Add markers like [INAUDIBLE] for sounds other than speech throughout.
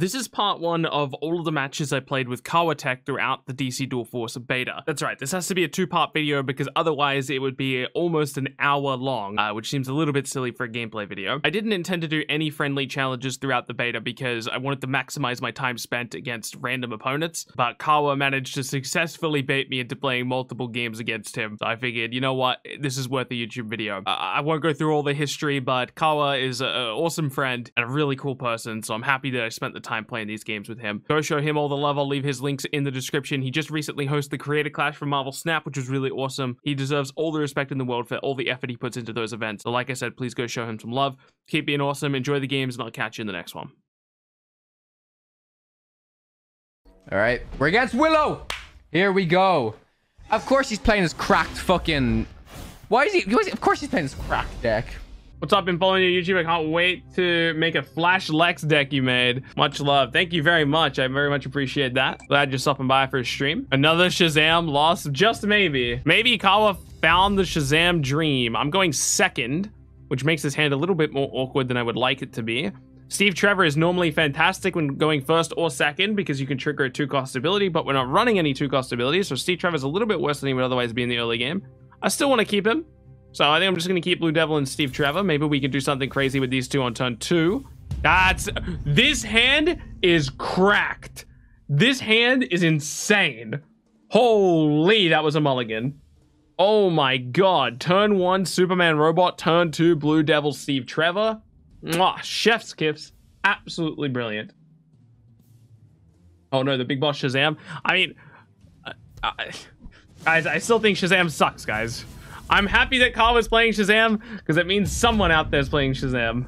This is part one of all of the matches I played with Kawatek throughout the DC Dual Force beta. That's right, this has to be a two-part video because otherwise it would be almost an hour long, uh, which seems a little bit silly for a gameplay video. I didn't intend to do any friendly challenges throughout the beta because I wanted to maximize my time spent against random opponents, but Kawa managed to successfully bait me into playing multiple games against him. So I figured, you know what, this is worth a YouTube video. I won't go through all the history, but Kawa is an awesome friend and a really cool person, so I'm happy that I spent the time playing these games with him. Go show him all the love. I'll leave his links in the description. He just recently hosted the Creator Clash for Marvel Snap, which was really awesome. He deserves all the respect in the world for all the effort he puts into those events. So like I said, please go show him some love. Keep being awesome. Enjoy the games, and I'll catch you in the next one. All right, we're against Willow. Here we go. Of course he's playing his cracked fucking. Why is he of course he's playing his cracked deck. What's up? Been following your YouTube. I can't wait to make a Flash Lex deck you made. Much love. Thank you very much. I very much appreciate that. Glad you're stopping by for a stream. Another Shazam loss. Just maybe. Maybe Kawa found the Shazam dream. I'm going second, which makes this hand a little bit more awkward than I would like it to be. Steve Trevor is normally fantastic when going first or second because you can trigger a two-cost ability, but we're not running any two-cost abilities, so Steve Trevor is a little bit worse than he would otherwise be in the early game. I still want to keep him. So I think I'm just going to keep Blue Devil and Steve Trevor. Maybe we can do something crazy with these two on turn two. That's... This hand is cracked. This hand is insane. Holy, that was a mulligan. Oh my god. Turn one, Superman Robot. Turn two, Blue Devil, Steve Trevor. Mwah, chef's kiss. Absolutely brilliant. Oh no, the big boss Shazam. I mean... Uh, uh, guys, I still think Shazam sucks, guys. I'm happy that is playing Shazam because it means someone out there is playing Shazam.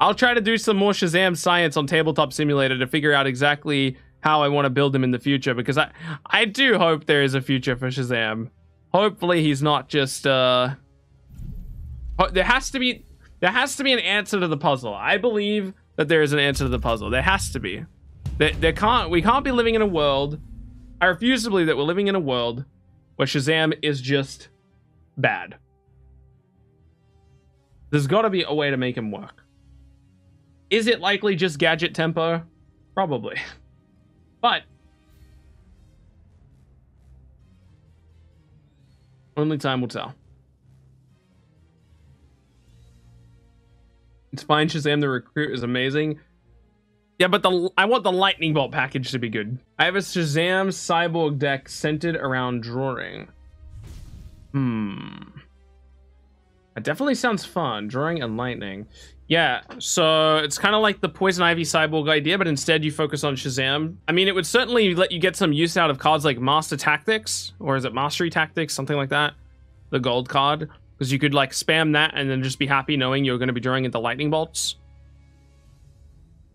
I'll try to do some more Shazam science on Tabletop Simulator to figure out exactly how I want to build him in the future because I I do hope there is a future for Shazam. Hopefully he's not just uh there has to be there has to be an answer to the puzzle. I believe that there is an answer to the puzzle. There has to be. There, there can't we can't be living in a world I refuse to believe that we're living in a world where Shazam is just bad. There's got to be a way to make him work. Is it likely just gadget tempo? Probably. [LAUGHS] But only time will tell. It's fine. Shazam the Recruit is amazing. Yeah, but the I want the lightning bolt package to be good. I have a Shazam Cyborg deck centered around drawing. Hmm. That definitely sounds fun. Drawing and lightning. Yeah, so it's kind of like the Poison Ivy Cyborg idea, but instead you focus on Shazam. I mean, it would certainly let you get some use out of cards like Master Tactics, or is it Mastery Tactics, something like that? The gold card. Because you could like spam that and then just be happy knowing you're going to be drawing into lightning bolts.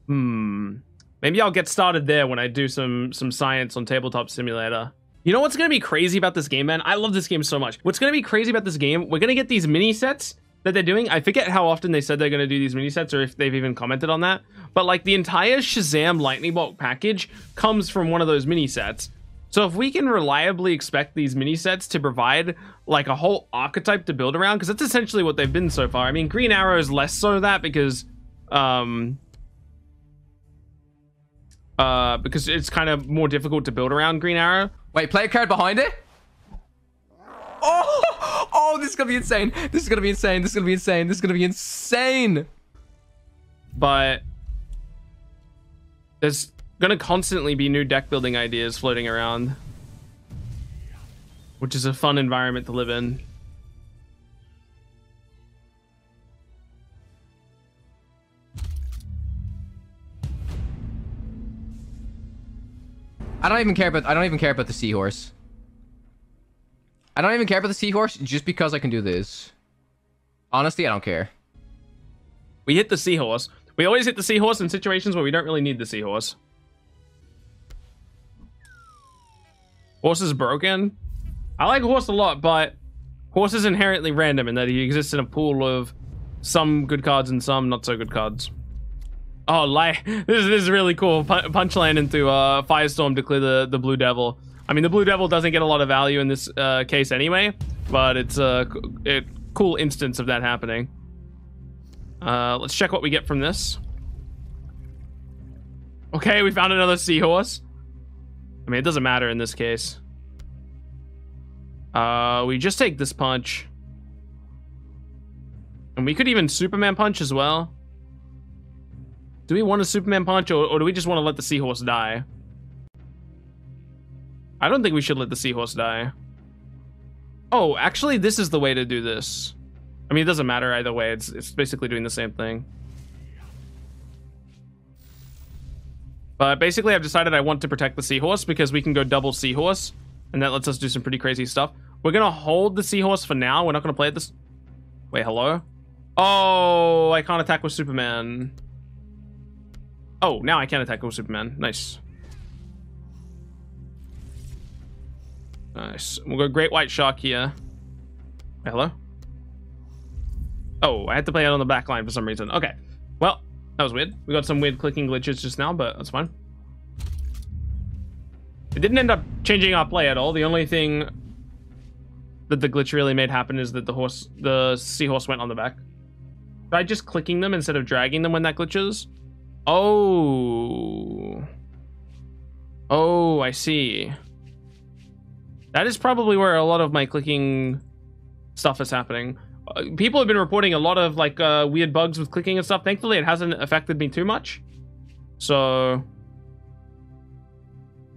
Hmm. Maybe I'll get started there when I do some some science on Tabletop Simulator. You know what's gonna be crazy about this game, man? I love this game so much. What's gonna be crazy about this game? We're gonna get these mini sets that they're doing. I forget how often they said they're gonna do these mini sets or if they've even commented on that. But like the entire Shazam Lightning Bolt package comes from one of those mini sets. So if we can reliably expect these mini sets to provide like a whole archetype to build around, because that's essentially what they've been so far. I mean, Green Arrow is less so that because um uh, because it's kind of more difficult to build around Green Arrow. Wait, play a card behind it? Oh, oh, this is gonna be insane. This is gonna be insane. This is gonna be insane. This is gonna be insane. But there's gonna constantly be new deck building ideas floating around, which is a fun environment to live in. I don't even care about I don't even care about the seahorse. I don't even care about the seahorse just because I can do this. Honestly, I don't care. We hit the seahorse. We always hit the seahorse in situations where we don't really need the seahorse. Horse is broken. I like horse a lot, but horse is inherently random in that he exists in a pool of some good cards and some not so good cards. Oh, like this is this is really cool. punchline into uh, Firestorm to clear the the Blue Devil. I mean, the Blue Devil doesn't get a lot of value in this uh, case anyway, but it's a, a cool instance of that happening. Uh, let's check what we get from this. Okay, we found another seahorse. I mean, it doesn't matter in this case. Uh, we just take this punch. And we could even Superman punch as well. Do we want a Superman punch or, or do we just want to let the seahorse die? I don't think we should let the seahorse die. Oh, actually, this is the way to do this. I mean, it doesn't matter either way. It's, it's basically doing the same thing. But basically, I've decided I want to protect the seahorse because we can go double seahorse. And that lets us do some pretty crazy stuff. We're going to hold the seahorse for now. We're not going to play it this... Wait, hello? Oh, I can't attack with Superman. Oh, now I can attack with Superman. Nice. Nice. We'll go Great White Shark here. Hello? Oh, I had to play it on the back line for some reason. Okay. Well, that was weird. We got some weird clicking glitches just now, but that's fine. It didn't end up changing our play at all. The only thing that the glitch really made happen is that the horse, the seahorse went on the back. By just clicking them instead of dragging them when that glitches. Oh. Oh, I see. That is probably where a lot of my clicking stuff is happening. Uh, people have been reporting a lot of like uh, weird bugs with clicking and stuff. Thankfully, it hasn't affected me too much. So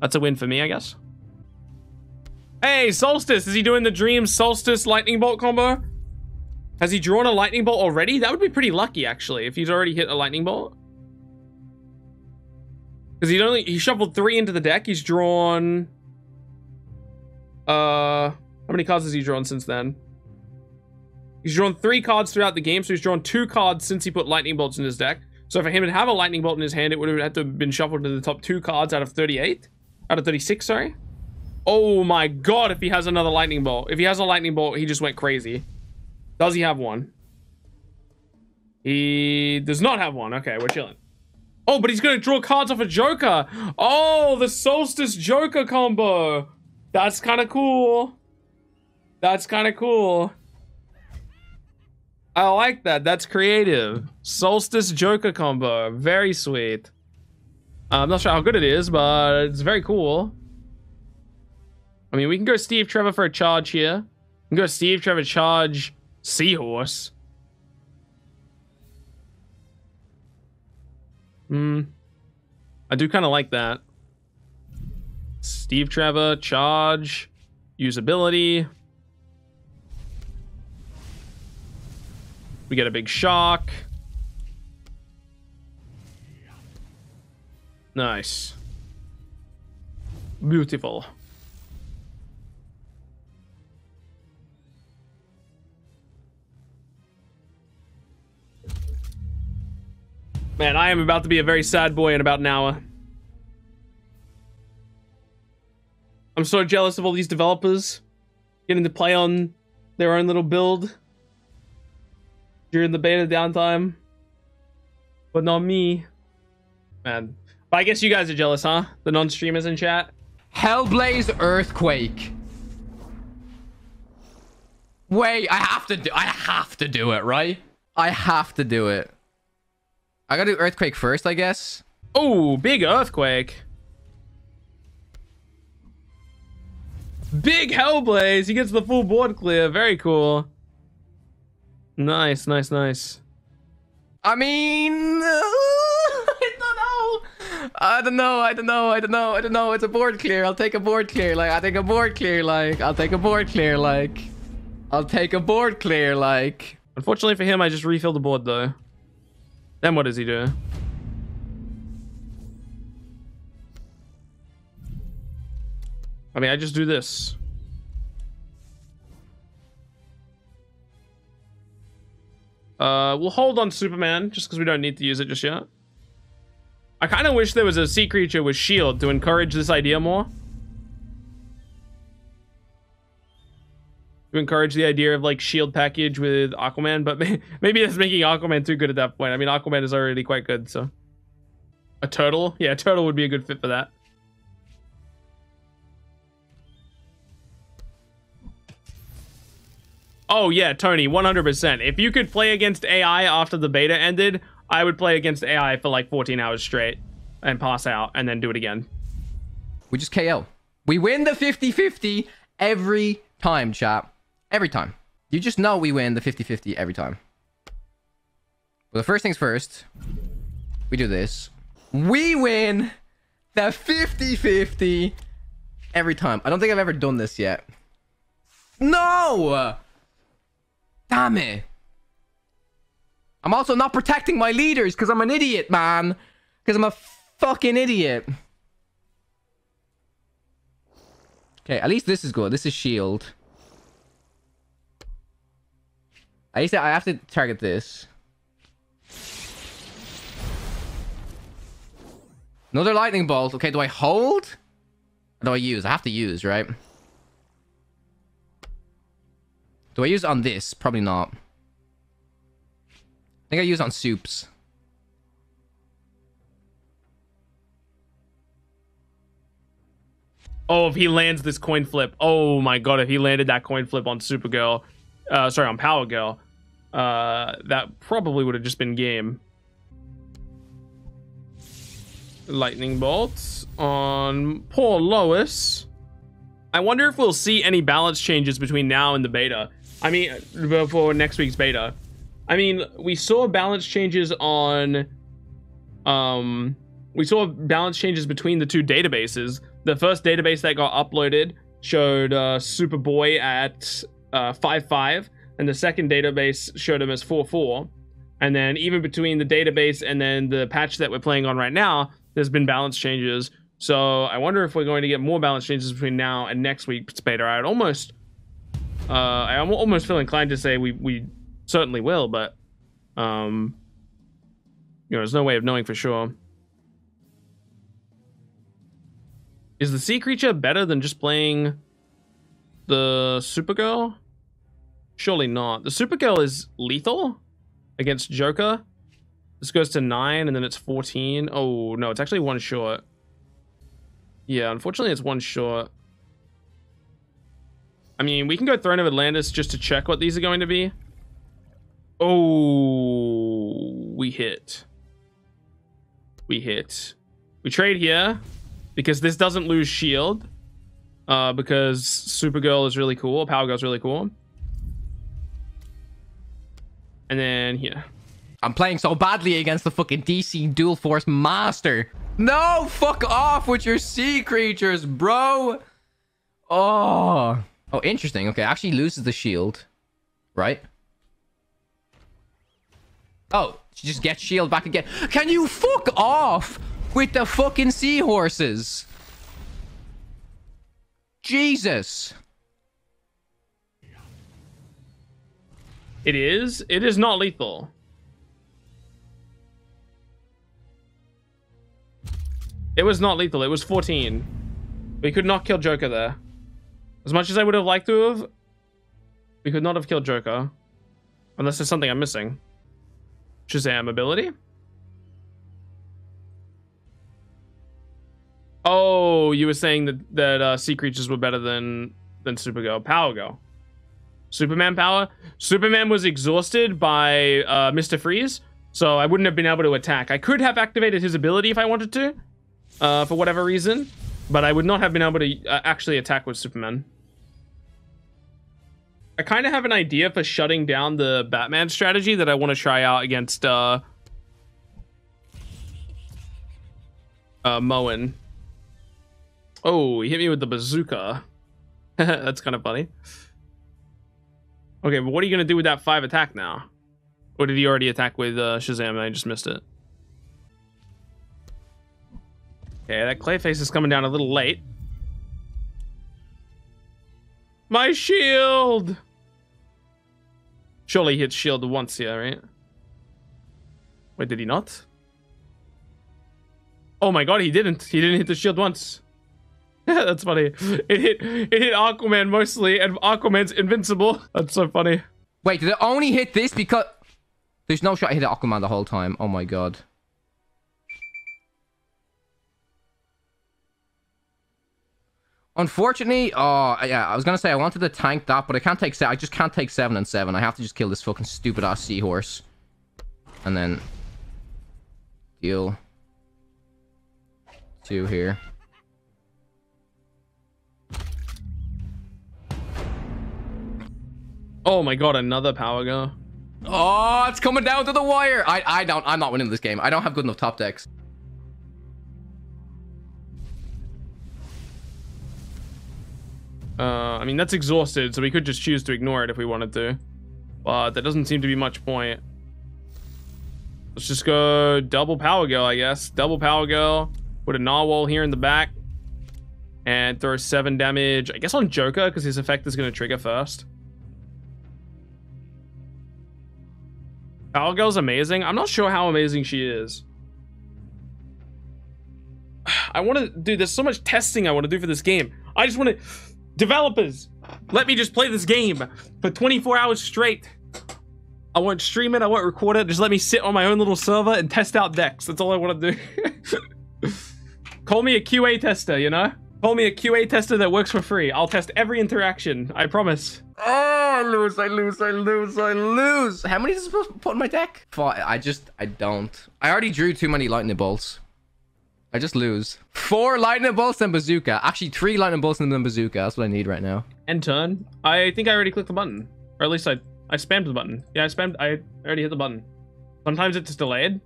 that's a win for me, I guess. Hey, Solstice, is he doing the Dream Solstice Lightning Bolt combo? Has he drawn a Lightning Bolt already? That would be pretty lucky, actually, if he's already hit a Lightning Bolt. Because he only he shuffled three into the deck. He's drawn. Uh, how many cards has he drawn since then? He's drawn three cards throughout the game, so he's drawn two cards since he put lightning bolts in his deck. So for him to have a lightning bolt in his hand, it would have had to have been shuffled to the top two cards out of 38. Out of 36, sorry. Oh my god, if he has another lightning bolt. If he has a lightning bolt, he just went crazy. Does he have one? He does not have one. Okay, we're chilling. Oh, but he's going to draw cards off a Joker. Oh, the Solstice Joker combo. That's kind of cool. That's kind of cool. I like that. That's creative. Solstice Joker combo. Very sweet. I'm not sure how good it is, but it's very cool. I mean, we can go Steve Trevor for a charge here. We can go Steve Trevor charge Seahorse. Hmm. I do kind of like that. Steve Trevor, charge, usability. We get a big shock. Nice. Beautiful. Man, I am about to be a very sad boy in about an hour. I'm so jealous of all these developers getting to play on their own little build during the beta downtime. But not me. Man. But I guess you guys are jealous, huh? The non-streamers in chat? Hellblaze Earthquake. Wait, I have to do I have to do it, right? I have to do it. I gotta do Earthquake first, I guess. Oh, big earthquake. Big Hellblaze. He gets the full board clear. Very cool. Nice, nice, nice. I mean, [LAUGHS] I don't know. I don't know. I don't know. I don't know. I don't know. It's a board clear. I'll take a board clear. Like, I take a board clear. Like, I'll take a board clear. Like, I'll take a board clear. Like, unfortunately for him, I just refilled the board though. Then what does he do? I mean, I just do this. Uh, we'll hold on Superman just because we don't need to use it just yet. I kind of wish there was a sea creature with shield to encourage this idea more. To encourage the idea of like shield package with Aquaman, but [LAUGHS] maybe that's making Aquaman too good at that point. I mean, Aquaman is already quite good, so. A turtle? Yeah, a turtle would be a good fit for that. Oh yeah, Tony, 100%. If you could play against AI after the beta ended, I would play against AI for like 14 hours straight. and pass out and then do it again. We just KO. We win the 50-50 every time, chat. Every time. You just know we win the 50-50 every time. Well, the first things first. We do this. We win the 50-50 every time. I don't think I've ever done this yet. No! Damn it. I'm also not protecting my leaders because I'm an idiot, man. Because I'm a fucking idiot. Okay, at least this is good. This is shield. At least I have to target this. Another lightning bolt. Okay, do I hold? Or do I use? I have to use, right? Do I use on this? Probably not. I think I use on soups. Oh, if he lands this coin flip. Oh my god, if he landed that coin flip on Supergirl. Uh, sorry, on Power Girl. Uh, that probably would have just been game. Lightning bolts on poor Lois. I wonder if we'll see any balance changes between now and the beta. I mean, before next week's beta. I mean, we saw balance changes on, um, we saw balance changes between the two databases. The first database that got uploaded showed uh, Superboy at uh, 5.5, and the second database showed him as four four. And then even between the database and then the patch that we're playing on right now, there's been balance changes. So I wonder if we're going to get more balance changes between now and next week's beta. I'd almost, uh, I almost feel inclined to say we we certainly will, but um, you know, there's no way of knowing for sure. Is the sea creature better than just playing the Supergirl? Surely not. The Supergirl is lethal against Joker. This goes to 9 and then it's 14. Oh, no, it's actually one short. Yeah, unfortunately it's one short. I mean, we can go Throne of Atlantis just to check what these are going to be. Oh, we hit. We hit. We trade here because this doesn't lose shield. Uh, because Supergirl is really cool. Power Girl's really cool. And then here. I'm playing so badly against the fucking DC Dual Force Master. No, fuck off with your sea creatures, bro. Oh. Oh, interesting. Okay, actually loses the shield. Right? Oh, she just gets shield back again. Can you fuck off with the fucking seahorses? Jesus. It is. It is not lethal. It was not lethal. It was 14. We could not kill Joker there. As much as I would have liked to have, we could not have killed Joker. Unless there's something I'm missing. Shazam ability? Oh, you were saying that that uh, sea creatures were better than than Supergirl. Power Girl. Superman power. Superman was exhausted by uh, Mr. Freeze, so I wouldn't have been able to attack. I could have activated his ability if I wanted to, uh, for whatever reason, but I would not have been able to uh, actually attack with Superman. I kind of have an idea for shutting down the Batman strategy that I want to try out against uh, uh, Moen. Oh, he hit me with the bazooka. [LAUGHS] That's kind of funny. Okay, but what are you going to do with that 5 attack now? Or did he already attack with uh, Shazam and I just missed it? Okay, that Clayface is coming down a little late. My shield! Surely he hit shield once here, right? Wait, did he not? Oh my god, he didn't. He didn't hit the shield once. [LAUGHS] That's funny. It hit it hit Aquaman mostly, and Aquaman's invincible. That's so funny. Wait, did it only hit this because... There's no shot I hit Aquaman the whole time. Oh my god. Unfortunately, oh yeah, I was gonna say I wanted to tank that, but I can't take seven. I just can't take seven and seven. I have to just kill this fucking stupid ass seahorse, and then deal. two here. Oh my god, another power girl. Oh, it's coming down to the wire. I, I don't, I'm not winning this game. I don't have good enough top decks. Uh, I mean, that's exhausted, so we could just choose to ignore it if we wanted to. But there doesn't seem to be much point. Let's just go double power girl, I guess. Double power girl. Put a narwhal here in the back. And throw seven damage, I guess on Joker, because his effect is going to trigger first. Power Girl's amazing. I'm not sure how amazing she is. [SIGHS] I want to do, there's so much testing I want to do for this game. I just want to, developers, let me just play this game for 24 hours straight. I won't stream it, I won't record it. Just let me sit on my own little server and test out decks. That's all I want to do. [LAUGHS] Call me a QA tester, you know? Call me a QA tester that works for free. I'll test every interaction. I promise. Oh, I lose, I lose, I lose, I lose. How many is supposed to put in my deck? Five. I just, I don't. I already drew too many lightning bolts. I just lose. Four lightning bolts and bazooka. Actually, three lightning bolts and then bazooka. That's what I need right now. End turn. I think I already clicked the button. Or at least I, I spammed the button. Yeah, I spammed, I already hit the button. Sometimes it's just delayed.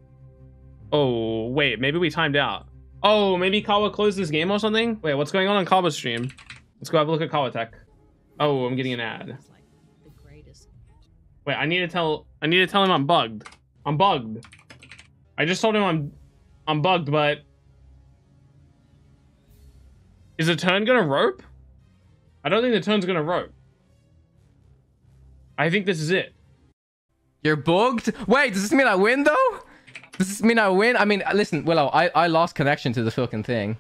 Oh, wait, maybe we timed out. Oh, maybe Kawa closed this game or something? Wait, what's going on on Kawa's stream? Let's go have a look at Kawatek. Oh, I'm getting an ad. Wait, I need to tell I need to tell him I'm bugged. I'm bugged. I just told him I'm I'm bugged, but is the turn gonna rope? I don't think the turn's gonna rope. I think this is it. You're bugged? Wait, does this mean I win though? Does this mean I win? I mean, listen, Willow, I, I lost connection to the fucking thing.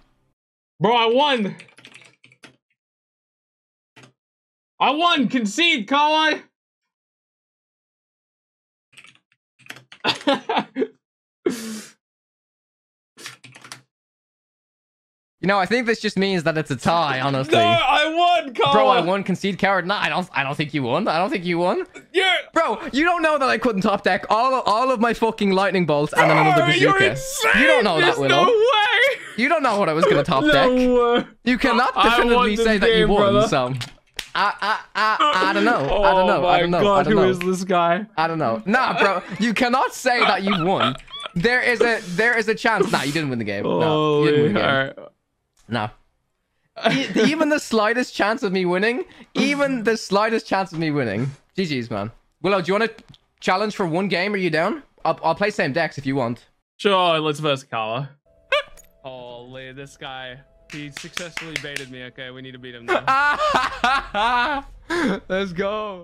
Bro, I won! I won! Concede, Kawa! [LAUGHS] You know, I think this just means that it's a tie, honestly. no, I won, Kawa! Bro, I won concede coward. Nah, I don't I don't think you won. I don't think you won. Yeah. Bro, you don't know that I couldn't top deck all of, all of my fucking lightning bolts and then another Bro, you're bazooka. insane! You don't know There's that, Willow. No way! You don't know what I was gonna top No deck. way. You cannot I won definitively this say that you won, brother. so I I I I don't know. Oh I don't oh know. my I don't know. god, I don't who know. is this guy? I don't know. Nah, bro, you cannot say that you won. There is a there is a chance. Nah, you didn't win the game. No, you didn't win the game. Alright. No. E- even the slightest chance of me winning, even the slightest chance of me winning. GG's, man. Willow, do you want to challenge for one game? Are you down? I'll, I'll play same decks if you want. Sure, let's verse Kawa. [LAUGHS] Holy, this guy. He successfully baited me. Okay, we need to beat him now. [LAUGHS] Let's go.